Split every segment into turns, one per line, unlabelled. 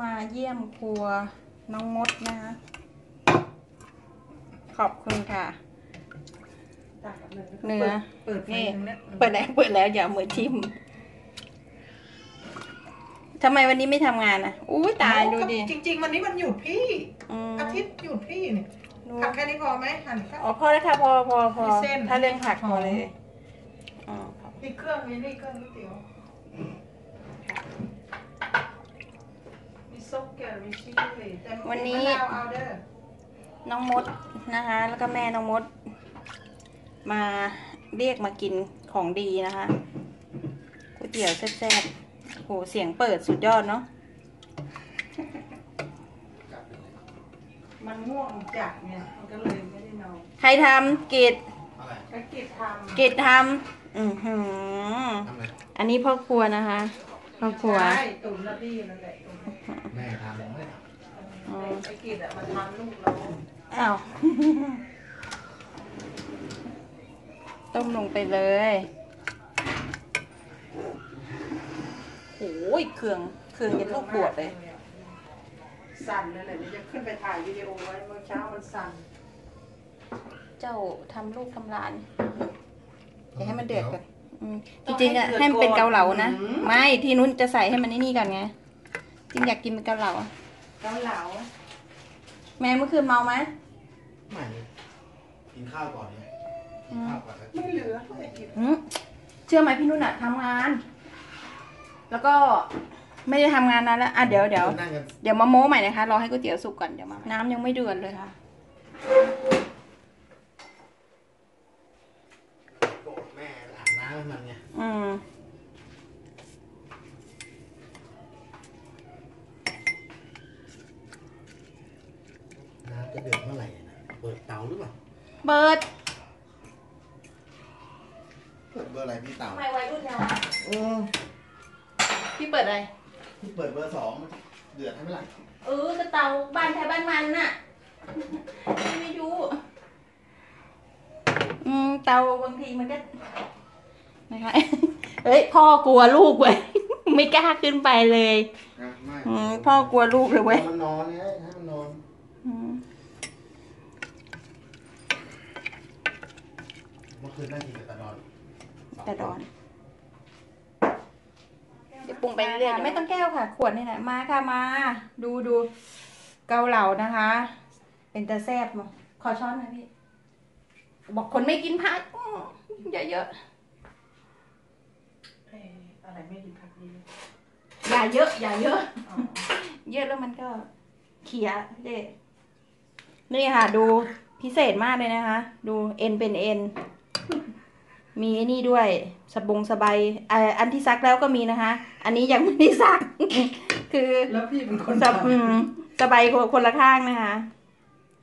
มาเยี่ยมครัวน้องมดนะคะ ขอบคุณค่ะ
ตักเลย
เนื้อ
เปิดไฟ
นี่
ตรงนี้ย
เปิดแล้วเปิดแล้วอย่าเอามือทิ่มทำไมวันนี้ไม่ทำงานอะอุ้ยตายดูดิ
จริง ๆ วันนี้มันหยุดพี่
อืม
อาทิตย์หยุดพี่เนี่ย
ดู
ผักแค่นี้พอไหมหั่นแค่
อ๋อพอแล้วค่ะพอพอพอ
มีเส้น
ถ้าเรื่องผักพอ
หอม
เลยอ๋อครับ
มีเครื่องมีนี่เครื่องก๋วยเตี๋ยวมีซุปแกะมีชีสเลยแต่มี
วันนี้
มะาวเอาเด้อ
น้องมดนะคะ แล้วก็แม่น้องมด มาเรียกมากินของดีนะคะก๋วยเตี๋ยวแซ่บๆโหเสียงเปิดสุดยอดเนาะ
มันง่วงจัดเนี่ยมันก็เลยไม่ได้นอน
ใครทำกิจ
อะไร
ไปกินทำ
กิจทำอือหือ
ทำอะไร
อันนี้พ่อครัวนะคะพ่อครัว
ใช่ตุ่มนาดีนั่นแหละตุ่ม
แม่ทำไม่ได้ท
อืม
ไอ้กินอะมันทำลูกเรา
อ้าวต้มลงไปเลยโอ้ยเครื่องเครื่องจะลูกบวชเลย
สั่นเลยแหละเดี๋ยวจะขึ้นไปถ่ายวิดีโอไว้เมื่อเช้ามันสั่น
เจ้าทำลูกทำหลานอย่าให้มันเดือดก่อนอืม
ต้
จ
อง
ริงๆอะ
ให้
ให้
เดือด
มันเป็นเกาเหลานะ
ก่อน
ไม่ที่นุ้นจะใส่ให้มันนี่นี่ก่อนไง จริงอยากกินเป็นเกาเหลาอะ
เกาเหลา
แม่เมื่อคืนเมาไหมำ
ไม่กินข้าวก่อนเนี่ยกินข้าวก่อนแล้ว
ไม่เหลือเลยกิน
อืมเชื่อไหมพี่นุ่นอะทำงาน แล้วก็ไม่ได้ทำงานนานแล้วอะเดี๋ยวเดี๋ยว
นั่งกัน
เดี๋ยวมาโม้ใหม่นะคะรอให้ก๋วยเตี๋ยวสุกก่อนเดี๋ยวมา น้ำยังไม่เดือดเลยค่ะ
โกรธแม่อาบน้ำให้มันไง
อืม
น้ำจะเดือดเมื่อไหร่นะเปิดเตา หรือเปล่า
เบิร์ด
เปิดเบอร์อะไรพี่เตา
ทำไมวัยรุ่นยัง
เออ
พี่เปิดอะไร
พี่เปิดเบอร์สองเดือดให้ไหมล่ะ
เออจะเตาบ้านใครบ้านมันน่ะไม่รู้อืมเตาบางทีมันก็นะคะเฮ้ยพ่อกลัวลูกเว้ยไม่กล้าขึ้นไปเลย
นะไม่
อืมพ่อกลัวลูกเลยเว้ย
ให้มันนอนไงให้มันนอน
อืม
เมื่อ คืนนั่งกินกับตาดอน
แต่ดอน เดี๋ยวปรุงไปเรื่อยๆไม่ต้องแก้วค่ะ ขวดนี่แหละมาค่ะมา ดูดูเกาเหลานะคะ เป็นตาแซบมาขอช้อนหน่อยพี่ บอกคนไม่กินผักอื้อเยอะ
เอ่ออะไรไม่กินผักดี
ๆอย่าเยอะ อย่าเยอะ
อ๋อ
เยอะแล้วมันก็เขียเด็นี่ค่ะ ดูพิเศษมากเลยนะคะ ดูเอ็นเป็นเอ็น มีไอ้นี่ด้วยสบงสบายเอ่ออันที่ซักแล้วก็มีนะคะ อันนี้ยังไม่ได้ซัก คือ
แล้วพี่เป็นคน
สบ
ทำ
อืมสบายคนคนละข้างนะคะ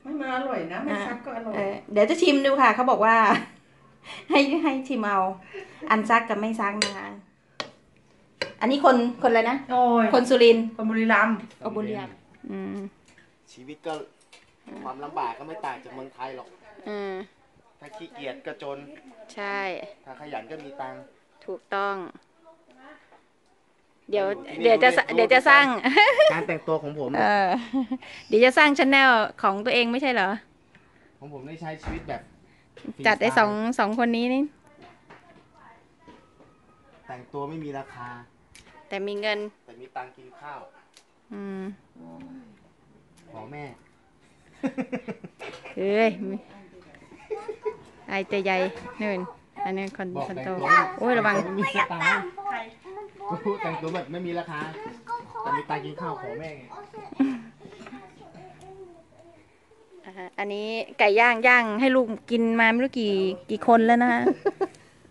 ไม่มาอร่อยนะไม่ซักก็อร่อย
เออเดี๋ยวจะชิมดูค่ะเขาบอกว่า ให้ให้ชิมเอา อันซักกับไม่ซักนะคะอันนี้คนคนอะไรนะ
โอ้ย
คนสุรินทร์
คนบุรีรัมย์
อบุรีรัมย์อืม
ชีวิตก็ความลำบากก็ไม่ต่างจากเมืองไทยหรอก
อืม
ถ้า ขี้เกียจก็จน
ใช่
ถ้าขยันก็มีตังค์
ถูกต้อง เดี๋ยว
ที่นี่
เดี๋ยวจะ
ดูดิ
เดี๋ยวจะสร้าง
การแต่งตัวของผม
เออ เดี๋ยวจะสร้างชแนลของตัวเองไม่ใช่เหรอ
ของผมได้ใช้ชีวิตแบบฟรี
จัดไอ้
สตล์
สองสองคนนี้นี่
แต่งตัวไม่มีราคา
แต่มีเงิน
แต่มีตังค์กินข้าว
อืม
ขอแม่
เอ้ย ไอแต่ใหญ่นู่นอันนี้คน
บอก
คน
แต่ง
โต
ตัว
โอ้ยระวัง
แต่งตัวไม่มีสตางค์แต่งตัวแบบไม่มีราคาแต่มีตังค์กินข้าวขอแม่ไง
อ่าฮะอันนี้ไก่ย่างย่างให้ลูกกินมาไม่รู้กี่กี่คนแล้วนะฮะ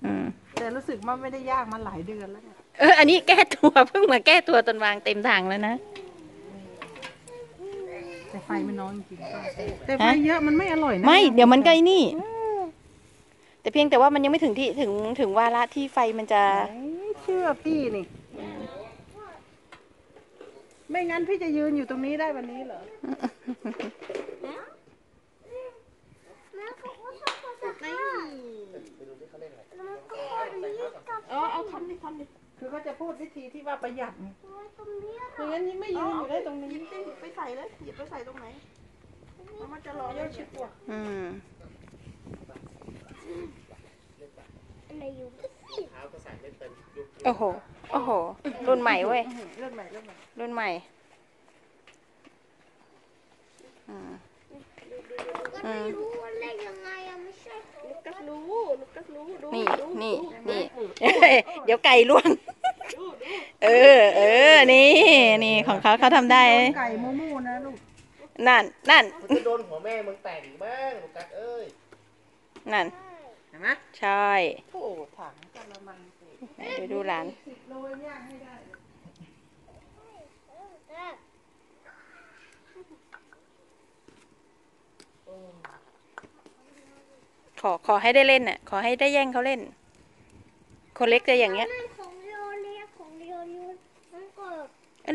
อืม
แต่รู้สึกว่าไม่ได้ยากมาหลายเดือนแล้วเนี่ย
เอออันนี้แก้ตัวเพิ่งมาแก้ตัวตอนวางเต็มถังแล้วนะ
แต่ไฟมันน้อยจริงๆแต่ไฟเยอะมันไม่อร่อยนะ
ไม่เดี๋ยวมันก็ไอ้นี่ แต่เพียงแต่ว่ามันยังไม่ถึงที่ถึงถึงวาระที่ไฟมันจะ
เชื่อพี่นี่ ไม่งั้นพี่จะยืนอยู่ตรงนี้ได้วันนี้เหรอ เออเอาทำดิทำดิคือเขาจะพูดวิธีที่ว่าประหยัดไงอย่างนั้นนี่ไม่ยืนอยู่ได้ตรงนี้
หยิบดิไปใส่เลยหยิบไปใส่ตรงไหนแล้วมันจะรอ
เย
เย
อะ
อะ
ชิ
ชิ
บบก
ก
ว่า
อืม
อะ ไรอยู่
เท้าก็ใส่ไม่เต็มยุค
โอ้โห โอ้โห รุ่นใหม่เว้ย
เลื่อนใหม่เลื่อนใหม่
รุ่นใหม่อืม
ก็ไม่รู้ว่าเล่นยังไงอะไม่ใช่ของ
ลูกกัสรู้ลูกกัสรู้ดู
นี่
ดู
นี่
ดู
นี่ เดี๋ยวไก่ล่วงเออ เออ นี่ นี่ของเขาเขาทำได้
ไก่มูมูนะลูก
นั่น นั่น
มันจะโดนหัวแม่มึงแต่งบ้างลูกกัดเอ้ย
นั่น
เห็ นไหม
ใช่
โอ้ถังกะละมังสิ
เดี๋ยวดูหลาน
สิบโลย่างให้ได้
ขอขอให้ได้เล่นน่ะ ขอให้ได้แย่งเขาเล่น คนเล็กจะอย่างเงี้ย
นั่นของโยนเนี่ยของโยนโยนมันก็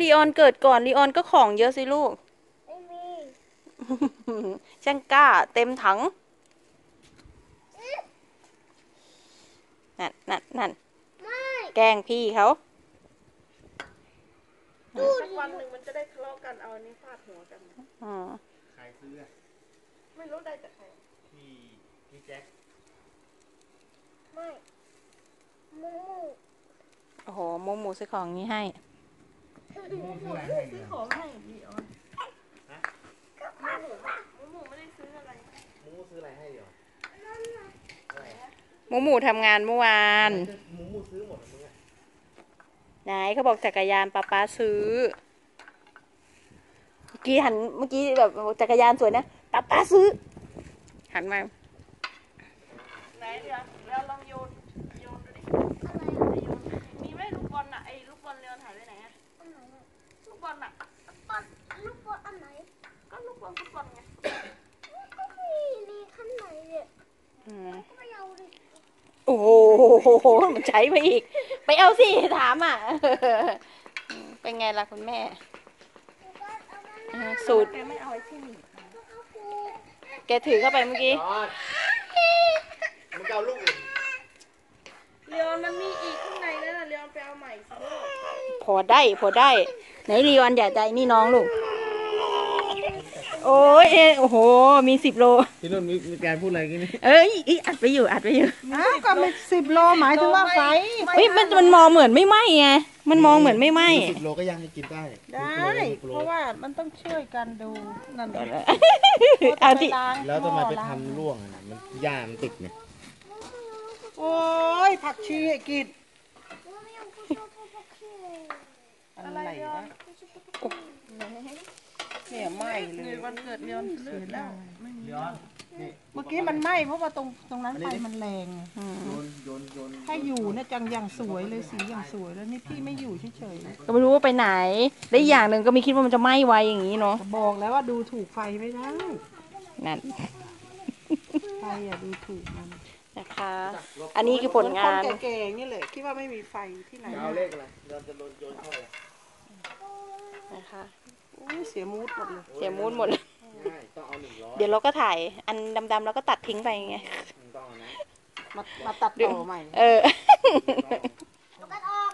ลีออนเกิดก่อนลีออนก็ของเยอะสิลูก
ไม่มี
ช่างกล้าเต็มถัง นั่นนั่นนั่น
ไม่
แกล้งพี่เขา
สักวันหนึ่งมันจะได้ทะเลาะกันเอาอันนี้ฟาดหัวกัน
อ๋อ
ใครซื้ออะ
ไม่รู้ได้จากใคร
พี่พี่แจ็ค
ไม่มู
โอ้โหโมหมูซื้อของนี้ให้
มูซื้ออะไรให้เนี่ย
ของให้ดีออนมูมูไม่ได้ซื้ออะไร
มูซื้ออะไรให้เหรออะไร
หมูหมูทำงานเมื่อวาน
มูมูซื้อหมดมึงอะ
ไหนเขาบอกจักรยานป้าป้าซื้อ เมื่อกี้หันเมื่อกี้แบบจักรยานสวยนะป้าป้าซื้อ หันมา
ไหนเดี๋ยวเดี๋ยวลองโยนโยนดูดิ
อะไร
โยนมีไหมลูกบอลน่ะไอ้ลูกบอลเรือนหายไปไหนอะ
อันไหนอะ
ลูกบอลน่ะ
บอลลูกบอลอันไหน
ก็ลูกบอลฟุตบอลไง
ก็ไม่มีขั้นไหนเนี่ย
อืม
ก็ไม่เอาดิ
โอ้โหมันใช้ไปอีก ไปเอาสิถามอะ เป็นไงล่ะคุณแม่
ก็เอามา
เออสูตร
แกไม่เอาไอ้ที่หนีบ
เอาครู
แกถือเข้าไปเมื่อกี้
จอดมึงจะเอาลูกอื่น
เรียนมันมีอีกข้างในนั่นน่ะเรียนไปเอาใหม่สิลูก
พอได้ พอได้ ไหนรีออนอย่าใจนี่น้องลูก โอ้ยเอ้ยโอ้โห มีสิบโล
พี่นุ่นมีมีการพูดอะไรกันนี่
เอ้ยอีอัดไปอยู่อัดไปอยู่
อ้าวก็ไม่สิบโลหมายถึงว่าไฟ
เฮ้ยมันมันมองเหมือนไม่ไหมไงมันมองเหมือนไม่ไหม
สิบโลก็ยังให้กินได้
ได้
สิบโล
เพราะว่ามันต้องช่วยกันดูนั่นแหละ
เอาที่
แล้วทำไมไปทำร่วงอะนะมันหญ้ามันติดเนี่ย
โอ้ยผักชีไอ้กิด
ว่าไม่เอาครูชอบพวกพวกขี้เลย
อะไรนะ เนี่ยไหม้เล
เงิ
ย
นวันเกิดเรียนเลื่อนแล้ว
ย้อนนี่
เมื่อกี้มันไหม้เพราะว่าตรงตรงนั้นไฟมันแรง
อืม
โยนโยนโยน
ถ้าอยู่เนี่ยจังอย่างสวยเลยสีอย่างสวยแล้วนี่พี่ไม่อยู่เฉย
ก็ไม่รู้ว่าไปไหนและอีกอย่างหนึ่งก็ไม่คิดว่ามันจะไหม้ไวอย่างนี้เนาะ
ๆบอกแล้วว่าดูถูกไฟไม่ได้
นั่น
ไฟอะดูถูกมัน
นะคะ อันนี้คือผลงาน
คนแก่ๆนี่แหละคิดว่าไม่มีไฟที่ไหน
จะเอาเลขอะไรเราจะโยนโยนเข้าอะไร
นะคะ
อุ้ยเสียมูดหมดเลย
เสียมูดหมดเลย
ง่ายต้องเอาหนึ่งร้อย
เดี๋ยวเราก็ถ่ายอันดำๆเราก็ตัดทิ้งไปไง
ต้องเอานะ
มามาตัดต่อใหม่
เออ
เอากันออก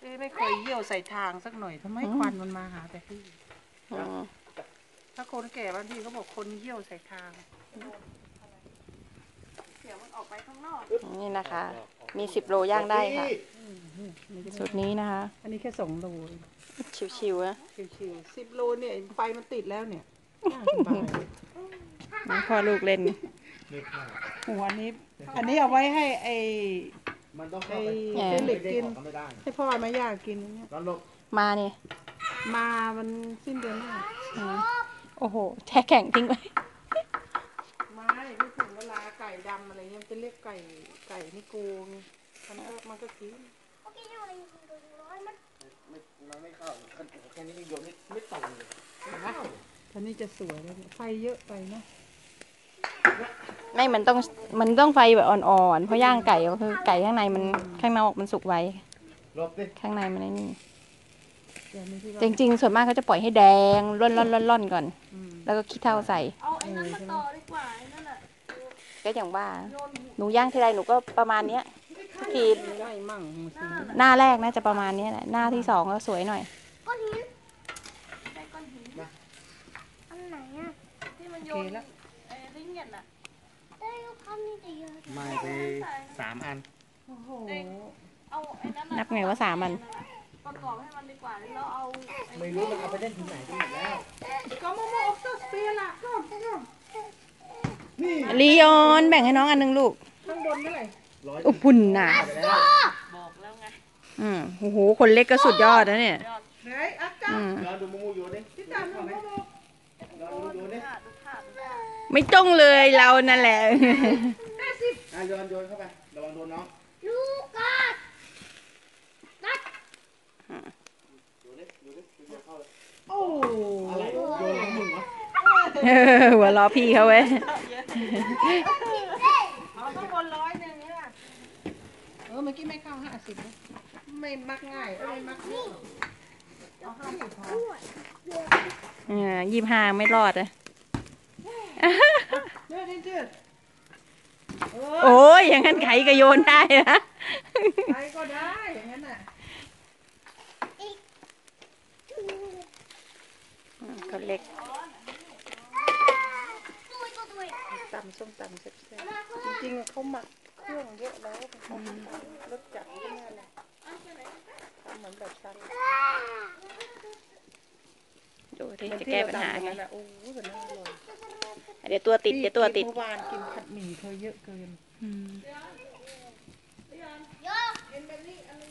เอ้ยไม่เคยเยี่ยวใส่ทางสักหน่อยทำไมควันมันมาหาแต่พี่
อืม
ถ้าคนแก่บางทีเขาบอกคนเยี่ยวใส่ทาง
เสียงมันออกไปข้างนอก
นี่นะคะ มีสิบโลย่างได้ค่ะ สูตรนี้นะคะ
อันนี้แค่สองโล
ชิวๆอะ
ชิวๆสิบโลเนี่ยไฟมันติดแล้วเนี่ยย่างสบาย
นี่พ่อลูกเล่น
เลขห้า
โอ้โหอันนี้ อันนี้เอาไว้ให้ไอ้
มันต้องเข้าไป
ไอ้เส้นเหล็กกิน
ไม่ได้
ให้พ่อมาย่ากินอย่างเงี้ย
ตอนลบ
มาเนี่ย
มามันสิ้นเดือนหน้า
อืมโอ้โห แช่แข็งทิ้งไว้
ไม่ไม่ถึงเวลาไก่ดำอะไรเงี้ยมันจะเรียกไก่ไก่นิโกงมันก็มันก็กิน
เมื่อกี้ยังอะ ไรอยู่ตรงร้อยมัน
ไม่มันไม่เข้าแค่นี้โยนไม่ไม่ตรงเลย
ตอนนี้จะสวยแล้วเนี่ยไฟเยอะไปเนาะ
ไม่มันต้องมันต้องไฟแบบอ่อนๆ เพราะย่างไก่ก็คือไก่ข้างในมันข้างนอกมันสุกไว้
ลบดิ
ข้างในมันไอ้นี่
เดี๋ยวนี้ที่ว่า
จริงๆ ส่วนมากเขาจะปล่อยให้แดงร่อนๆๆๆก่อน
อืม
แล้วก็ขี้เถ้าใส่
เอาไอ้นั้นมาต่อดีกว่าไอ้นั่นน่ะ
ก็อย่างว่า
โยน
หนูย่างทีไรหนูก็ประมาณเนี้ย
ขีด
หน้าแรกน่าจะประมาณนี้แหละหน้าที่สองก็สวยหน่อย
ก้อนหิน
ได้ก้อนหินอัน
ไหนอะท
ี่มั
นโยน
ไอ้
ลิงเงินอะ
ได้คำนี่แต่เยอะ
ไม่ไปสามอัน
โอ้โห
นั
บไงว่าสามอัน
ประกอบให้มันดีกว่าแล้วเอา
ไม่รู้มันเอาไปเล่นที่ไหนที่แล้ว
ก็มาโมกตัวสียร์ล่นี่
ลีออนแบ่งให้น้องอันหนึ่งลูก
ข้างบนเท่าไห
ร่ อย
อุปุ่นหนา
ไปแล้ว
บอกแล้วไง
อืมโอ้โห คนเล็กก็สุดยอดนะเนี่ย
ไหนอากา
อื
ศ
ม
ย้อนดูมูมูโยนดิ
ที่ตามมาโมโม
ย้อนดูโยนดิ
ดูภาพดูภาพ
ไม่จ้องเลยเรานั่นแหละ
อะโยนโยนเข้าไประวังโดนน้อง
ลูกกัด
โยนดิโยนดิโยนเข้าเลย
โอ้
อะไรโยนอะไรมึงวะ
เออหัวล้อพี่เขาเว้ย
เอาข้างบนร้อยหนึ่งเนี่ยเออเมื่อกี้ไม่เข้าห้าสิบไม่มักง่ายเอ้ยไม่มักง่ายเอาห้าสิบพอ
ยี่ห้าไม่รอดอะ
เดือดเดือดเออ
โอ้ยอย่างนั้นไขก็โยนได้นะ
ใครก็ได้อย่างนั้นน่ะ
คนเล็ก
ตัวตัวตัว
ตำส้มตำแซ่บๆจริงๆเขาหมัก เครื่องเยอะแล้วเขารสจัดก็แน่เลยทำเหมือนแบบซัน
ดูที่จะแก้ปัญหาไง
ไงโอ้ยแบบนั้นอร่อย
เดี๋ยวตัวติดเดี๋ยวตัวติด
เมื่อวานกินผัดหมี่เธอเยอะเกิน
อืม
โยกินแบบนี้อันนี้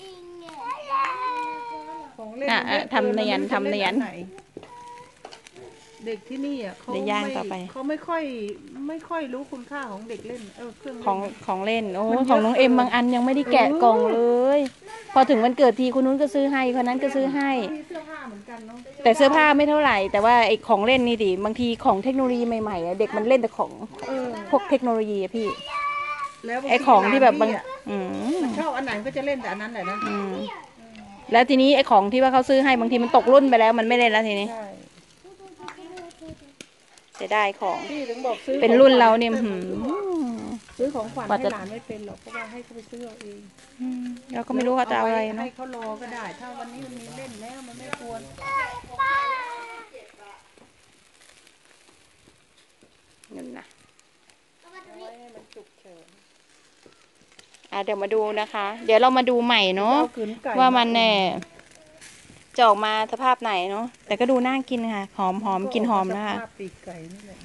อิงเนี่ย
ของเล่น
อะ
มั
อะ
ยอะ
ทำเนียน
กิ
ทำเนียน
มัไม่รู้จะล่อัไหเด็กที่นี่อะเขา
เดี๋ยวย่าง
ไม่
ต่อไป
เขาไม่ค่อย ไม่ค่อยรู้คุณค่าของเด็กเล่นเออเครื่องเล่น
ของของเล่น โอ้
มันเยอะ
ของน้องเอ็ม
เกิน
บางอันยังไม่ได้แกะกล่องเลย พอถึงวันเกิดทีคนนู้นก็ซื้อให้คนนั้นก็ซื้อให้
มีเสื้อผ้าเหมือนกันเนาะ
แต่เสื้อผ้าไม่เท่าไหร่ แต่ว่าไอ้ของเล่นนี่ดิบางทีของเทคโนโลยีใหม่ๆอะเด็กมันเล่นแต่ของ
เออ
พวกเทคโนโลยีอะพี่
แล้วบา
ไอ้ของที่แบบบาง
ทีหลนพี่อะ
อืม
ชอบอันไหนก็จะเล่นแต่อันนั้นแหละนะ
อืมแล้วทีนี้ไอ้ของที่ว่าเขาซื้อให้บางทีมันตกรุ่นไปแล้วมันไม่เล่นแล้วทีนี้
ใช่
จะได้ของ
พี่ถึงบอกซื้อ
เป็น
ของ
รุ่น
ขวัญ
เราเนี่ยหืม
ซื้อของขวัญ
กว่า
ให้
จะ
หลานไม่เป็นหรอกเพราะว่าให้เขาไปซื้อเอาเอง
อืมเราก็ไม่รู้เขาจะเอาอะไร
ว้
เนาะ
ให้เขารอก็ได้ ถ้าวันนี้มันมีเล่นแล้วมันไม่ควร
นั่นนะ
ให้มันฉุกเฉิน
อะเดี๋ยวมาดูนะคะ เดี๋ยวเรามาดูใหม่เนาะ
อขืนไก่
ว่ามันแน่ จะออกมาสภาพไหนเนาะแต่ก็ดูน่ากินค่ะ หอมหอมกลินหอมนะคะ
สภาพปีกไก่นี่แหละ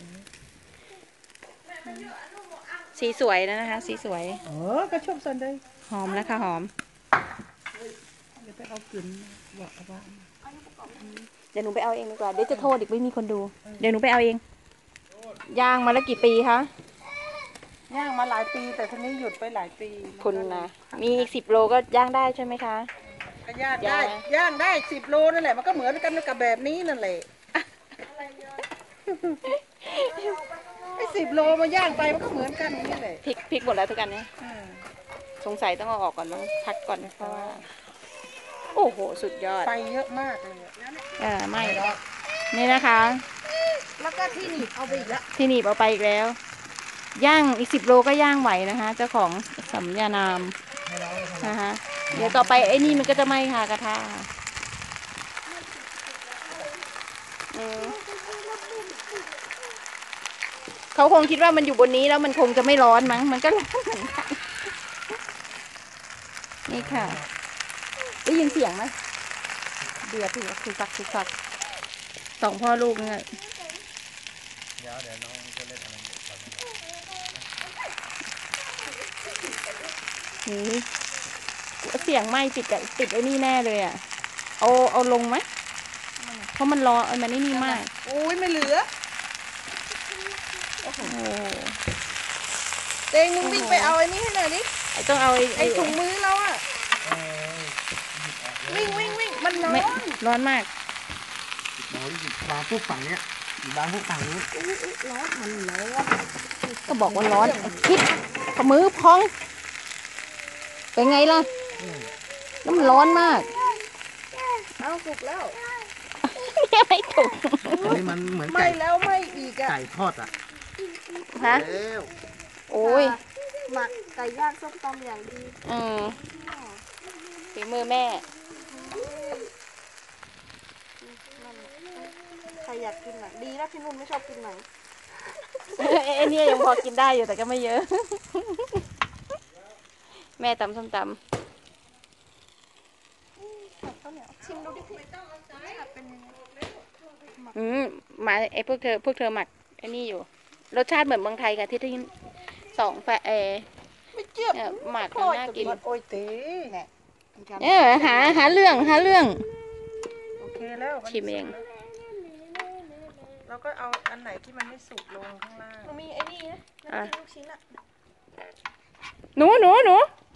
สีสวยนะคะ สีสวย
เออกระชบสันได้
หอมนะคะหอม
เดี๋ยวไปเอาขืนบอกเอาว่า
เดี๋ยวหนูไปเอาเองดีกว่า เดี๋ยวจะโทษอีกไม่มีคนดู เดี๋ยวหนูไปเอาเอง ย่างมาแล้วกี่ปีคะ
ย่างมาหลายปีแต่ทีนี้หยุดไปหลายปี
คุณนะมีอีกสิบโลก็ย่างได้ใช่ไหมคะ
ก็ย่างได้
ย่าง
ย่างได้สิบโลนั่นแหละมันก็เหมือนกันกับแบบนี้นั่นแหละไอ้สิบโลมาย่างไปมันก็เหมือนกันนี่แหละ
พริกพริกหมดแล้วทุกอันเนี่ย
อืม
สงสัยต้องเอาออกก่อนมั้งพักก่อนเพราะว่าโอ้โห สุดยอด
ไฟเยอะมากเลยอะ
เออไม่นี่นะคะ
แล้วก็ที่หนีบเอาไปอีกแล้ว
ที่หนีบเอาไปอีกแล้ว ย่างอีกสิบโลก็ย่างไหวนะคะ เจ้าของสัมยานาม นะคะเดี๋ยวต่อไปไอ้นี่มันก็จะไหม้ค่ะกระทะอืมเขาคงคิดว่ามันอยู่บนนี้แล้วมันคงจะไม่ร้อนมั้ง มันก็ร้อนเหมือนกันนี่ค่ะ ได้ยินเสียงไหมเดือดอยู่คือซักคือซักสองพ่อลูกเนี่ย
เดี๋ยวเดี๋ยวน้องจะเล่นอะไร
หืมเสียงไหม้ติดกับติดไอ้นี่แน่เลยอะ เอาเอาลงไหม เพราะมันร้อนเอ้ยมันไอ้นี่มาก
โอ้ยไม่เหลือ
โอ้โห
เตงมึงวิ่งไปเอาไอ้นี่ให้หน่อยดิ
ไอ้ต้องเอาไอ้
ไอ้ถุงมือเราอะวิ่งวิ่งวิ่งมันร้อ
ไม่
น
ร้อนมาก
โอ้ยวางปุ๊บฝั่งเนี้ยบางปุ๊บฝั่งนู้น
ก็บอกว่าร้อนคิดขมือพอง เป็นไงล่ะแล้วมันร้อนมาก
เอาสุกแล้ว
เนี่ยไม่ถูก
อันนี้มันเหมือน
ไม่
ไก่
แล้วไม่อีกอะ
ไก่ทอดอะ
ฮะ
เร็ว
โอ้ย
หมักไก่ย่างส้มตำอย่างดี
อืมฝีมือแม่
ใครอยากกินหนังดีนะพี่นุ่นไม่ชอบกินหนัง
ไอ้เนี่ยยังพอกินได้อยู่แต่ก็ไม่เยอะ แม่ตำส้มต
ข้าวเหนียวชิมดูดิพี่ต้องเอาผัดเป็นยังไงำ
อืมหมาไอ้พวกเธอพวกเธอหมักไอ้นี่อยู่ รสชาติเหมือนเมืองไทยค่ะที่ที่สองแฟเออ
ไม่เจียบ
เนี่ยหมักมันน่ากิน
มันโอ้ยเต้เนี่ย
เออหาหาเรื่องหาเรื่อง
โอเคแล้วน
ชิมเอง
เราก็เอาอันไหนที่มันไม่สุกลงข้างล่าง
มันมีไอ้นี่นะน้ำจิ้มลูกชิ้นอะ
หนูหนูหนู
อย่าเล่น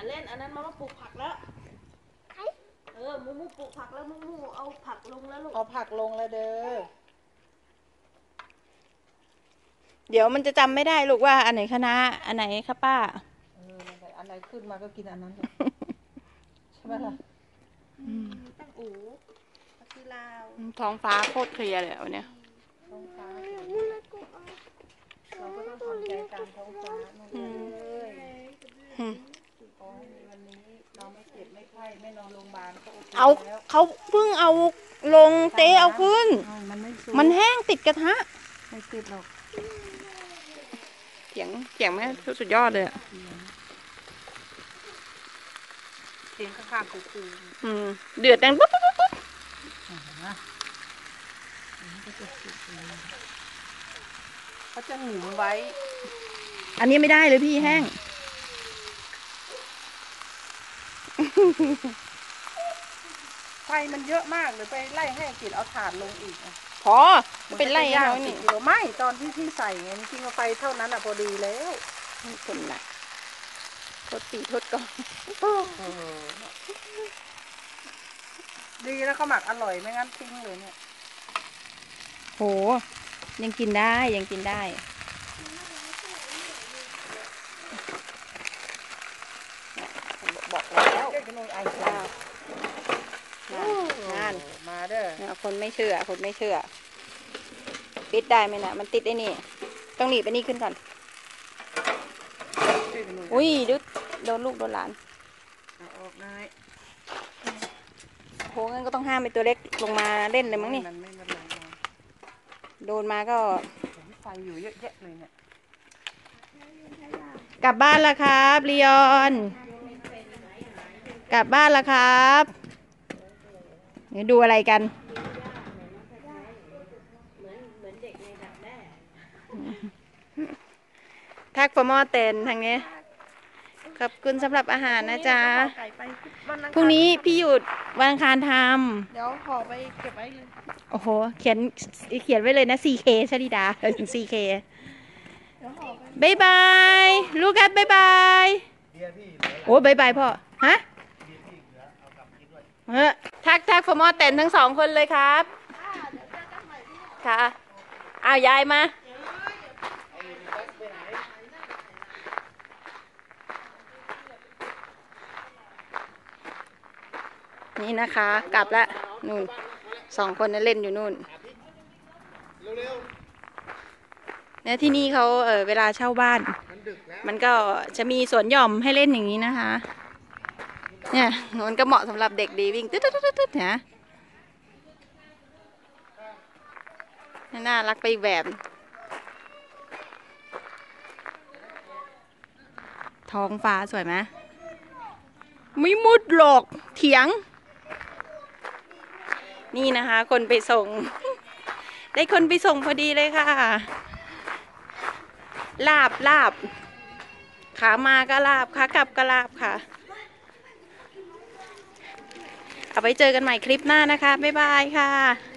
อย่าเล่นอันนั้นมามาปลูกผักแล้วเออมูมูปลูกผักแล้วมูมูเอาผักลงแล้วลูก
เอาผักลงแล้วเด้อ
เดี๋ยวมันจะจำไม่ได้ลูกว่าอันไหนคณะอันไหนคะป้า
เออนั่นแหละอันไหนขึ้นมาก็กินอันนั้นเลยใช่ไหมล่ะ
ตั้งอูผักชีลาว
ท้องฟ้าโคตรเคลียร์เลยวันเนี้ย
ท้องฟ้าเราก็ต้องทำใจตามท้องฟ้านู่นเลย
อืม
ขอให้ในวันนี้เราไม่เจ็บ ไม่ไข้ไม่นอนโรงพยาบาลก็โอเค
เอา
แล้ว
เขาเพิ่งเอาลงเตะเอาขึ้น
เอามันไม่สุก
มันแห้งติดกระทะ
ไม่ติดหรอก
เสียงเสียงแม่สุดยอดเลยอะ
เสียงข้างๆกูกู
อืมเดือดดังปุ๊บปุ๊บปุ๊บปุ๊บ
นะเขาจะหมุนไว้
อันนี้ไม่ได้เลยพี่แห้ง
ไฟมันเยอะมากเลยไปไล่ให้กินเอาถ่านลงอีกอะ
พอเป็นไร
ย่า
เขา
ง
นี่
กิโลไม่ตอนที่พี่ใส่ไงจริงๆเอาไปเท่านั้นอะพอดีแล้ว
คนหนักทดปีทดก่อน
ดีแล้วเขาหมักอร่อยไม่งั้นทิ้งเลยเนี่ย
โห ยังกินได้ยังกินได้ บอก แล้ว
เจ้าขนมไอซ์
ว่างาน
มาเด้อ
เนี่ยคนไม่เชื่อ คนไม่เชื่อ ปิดได้ไหมนะมันติดไอ้นี่ ต้องหนีบไอ้นี่ขึ้นก่อน
เจ้าขนม
อุ้ยดูโดนลูกโดนหลาน
เอาออกได้
โหงั้นก็ต้องห้ามไอ้ตัวเล็กลงมาเล่นเลยมั้งนี่
มันไม่มันลงมา
โดนมาก็
ผมไฟอยู่เยอะแยะเลยเนี่ย
กลับบ้านแล้วครับลีออน กลับบ้านแล้วครับเดี๋ยวดูอะไรกันทักฟอร์มอเตนทางนี้ ขอบคุณสำหรับอาหารนะจ๊ะ
ไก่ไปวันอังคา
พรุ่งนี้พี่หยุดวันอังคารท
เดี๋ยวห่อไปเก็บไว้เลยำ
โอ้โห เขียนเขียนไว้เลยนะ CK ชลิดา CK
เดี๋ยวห่อไป
บายบาย ลูกครับบายบาย
เบียร์พี่เหลือ
โอ้บายบายพ่อ ฮะ
เออ
ทักทักฟอร์มอเต็นทั้งสองคนเลยครับค่ะอ้าวยายมานี่นะคะ กลับล้วนู่นสองคนนั้นเล่นอยู่นู่น
เนี่
ยที่นี่เขาเออเวลาเช่าบ้าน
มันก็
จะมีสวนหย่อมให้เล่นอย่างนี้นะคะ เนี่ย มันก็เหมาะสำหรับเด็กดีวิ่งตึ๊ดตึ๊ดตึ๊ดตึ๊ดนะน่ารักไปอีกแบบ ท้องฟ้าสวยไหมไม่มุดหรอกเถียง นี่นะคะ คนไปส่ง ได้คนไปส่งพอดีเลยค่ะ ลาบลาบ ขามาก็ลาบขากลับก็ลาบค่ะ เอาไว้เจอกันใหม่คลิปหน้านะคะ บ๊ายบายค่ะ